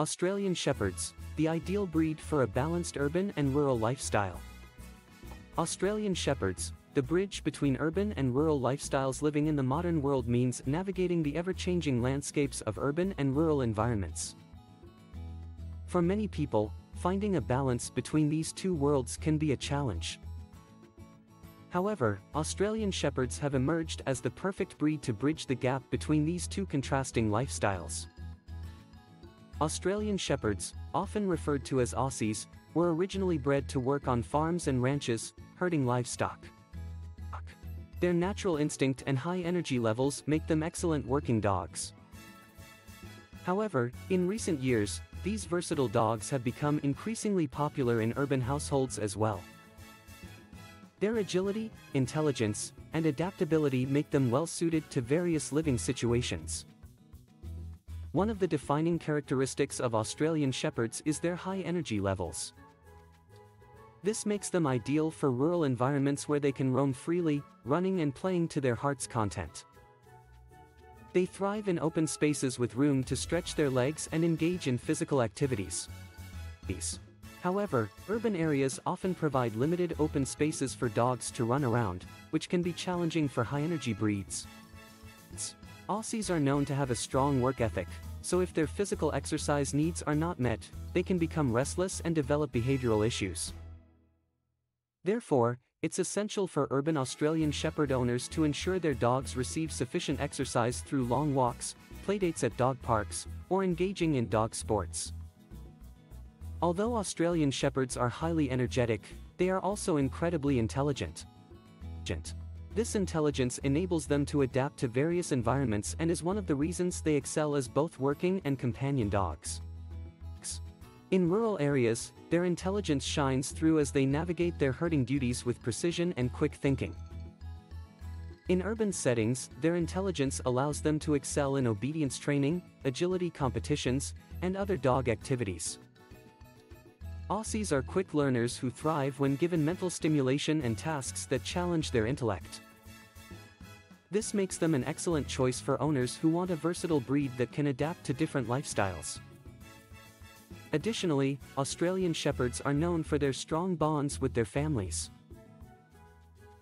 Australian Shepherds, the ideal breed for a balanced urban and rural lifestyle. Australian Shepherds, the bridge between urban and rural lifestyles living in the modern world means navigating the ever-changing landscapes of urban and rural environments. For many people, finding a balance between these two worlds can be a challenge. However, Australian Shepherds have emerged as the perfect breed to bridge the gap between these two contrasting lifestyles. Australian Shepherds, often referred to as Aussies, were originally bred to work on farms and ranches, herding livestock. Their natural instinct and high energy levels make them excellent working dogs. However, in recent years, these versatile dogs have become increasingly popular in urban households as well. Their agility, intelligence, and adaptability make them well suited to various living situations. One of the defining characteristics of Australian Shepherds is their high energy levels. This makes them ideal for rural environments where they can roam freely, running and playing to their heart's content. They thrive in open spaces with room to stretch their legs and engage in physical activities. However, urban areas often provide limited open spaces for dogs to run around, which can be challenging for high-energy breeds. Aussies are known to have a strong work ethic, so if their physical exercise needs are not met, they can become restless and develop behavioral issues. Therefore, it's essential for urban Australian Shepherd owners to ensure their dogs receive sufficient exercise through long walks, playdates at dog parks, or engaging in dog sports. Although Australian Shepherds are highly energetic, they are also incredibly intelligent. This intelligence enables them to adapt to various environments and is one of the reasons they excel as both working and companion dogs. In rural areas, their intelligence shines through as they navigate their herding duties with precision and quick thinking. In urban settings, their intelligence allows them to excel in obedience training, agility competitions, and other dog activities. Aussies are quick learners who thrive when given mental stimulation and tasks that challenge their intellect. This makes them an excellent choice for owners who want a versatile breed that can adapt to different lifestyles. Additionally, Australian Shepherds are known for their strong bonds with their families.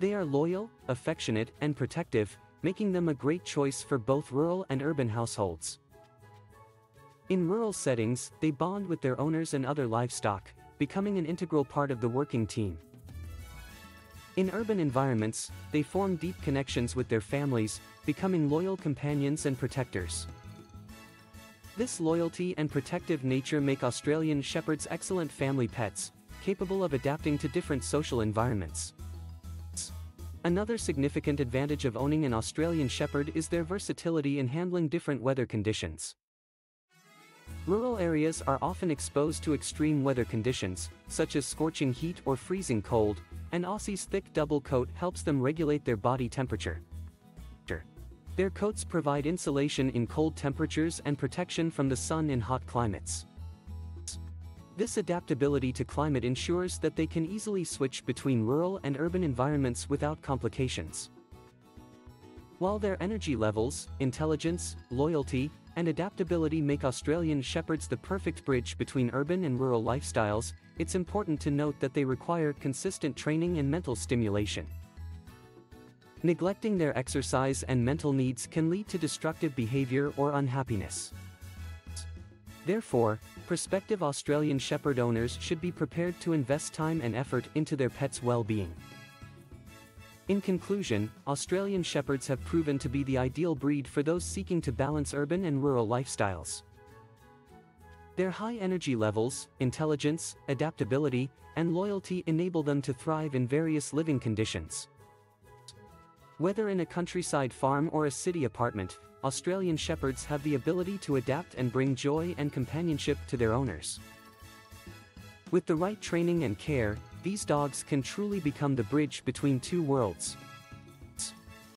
They are loyal, affectionate, and protective, making them a great choice for both rural and urban households. In rural settings, they bond with their owners and other livestock, becoming an integral part of the working team. In urban environments, they form deep connections with their families, becoming loyal companions and protectors. This loyalty and protective nature make Australian Shepherds excellent family pets, capable of adapting to different social environments. Another significant advantage of owning an Australian Shepherd is their versatility in handling different weather conditions. Rural areas are often exposed to extreme weather conditions, such as scorching heat or freezing cold, and Aussie's thick double coat helps them regulate their body temperature. Their coats provide insulation in cold temperatures and protection from the sun in hot climates. This adaptability to climate ensures that they can easily switch between rural and urban environments without complications. While their energy levels, intelligence, loyalty, and adaptability make Australian Shepherds the perfect bridge between urban and rural lifestyles, it's important to note that they require consistent training and mental stimulation. Neglecting their exercise and mental needs can lead to destructive behavior or unhappiness. Therefore, prospective Australian Shepherd owners should be prepared to invest time and effort into their pet's well-being. In conclusion, Australian Shepherds have proven to be the ideal breed for those seeking to balance urban and rural lifestyles. Their high energy levels, intelligence, adaptability, and loyalty enable them to thrive in various living conditions. Whether in a countryside farm or a city apartment, Australian Shepherds have the ability to adapt and bring joy and companionship to their owners. With the right training and care, these dogs can truly become the bridge between two worlds.